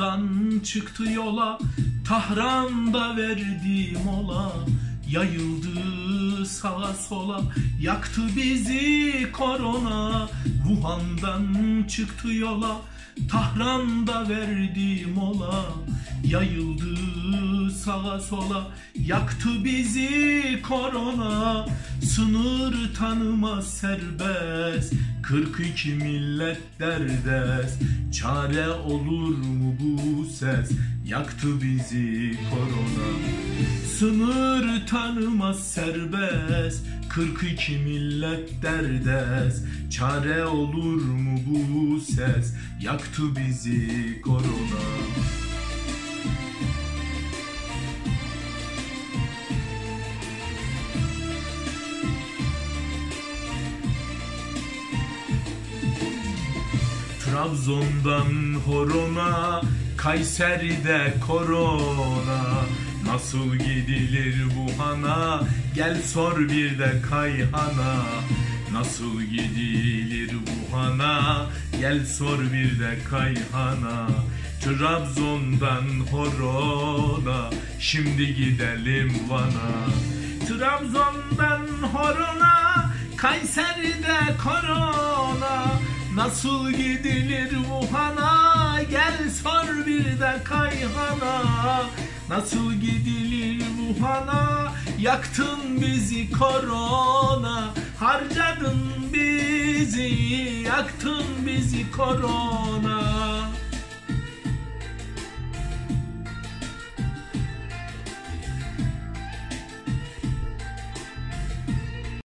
Wuhan'dan çıktı yola Tahran'da verdi mola Yayıldı sağa sola Yaktı bizi korona. Wuhan'dan çıktı yola Tahran'da verdi mola Yayıldı sağa sola Yaktı bizi korona. Sınır tanımaz serbest 42 millet derdest. Çare olur mu bu ses? Yaktı bizi korona. Sınır tanımaz serbest 42 millet derdest. Çare olur mu bu ses? Yaktı bizi korona Trabzon'dan horona Kayseri'de korona. Nasıl gidilir Wuhan'a Gel sor bir de Kayhan'a. Nasıl gidilir Wuhan'a Gel sor bir de Kayhan'a. Trabzon'dan horona Şimdi gidelim Van'a. Trabzon'dan horona Kayseri'de korona Nasıl gidilir Wuhan'a? Gel sor bir de Kayhan'a. Nasıl gidilir Wuhan'a? Yaktın bizi korona. Harcadın bizi Yaktın bizi korona